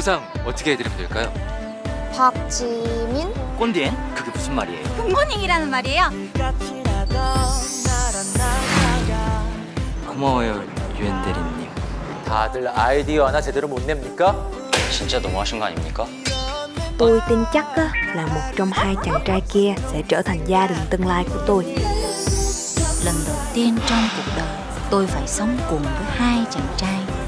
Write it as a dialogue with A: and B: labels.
A: 보상 어떻게 해드리면 될까요?
B: 박지민?
C: 꼰디엔? 그게 무슨 말이에요?
D: 굿모닝이라는 말이에요.
C: 고마워요 유엔 대리님
E: 다들 아이디어 하나 제대로 못 냅니까?
C: 진짜 너무하신 거 아닙니까?
F: Tôi tin chắc là một trong hai chàng trai kia sẽ trở thành gia đình tương lai của tôi.
D: Lần đầu tiên trong cuộc đời, tôi phải sống cùng với hai chàng trai.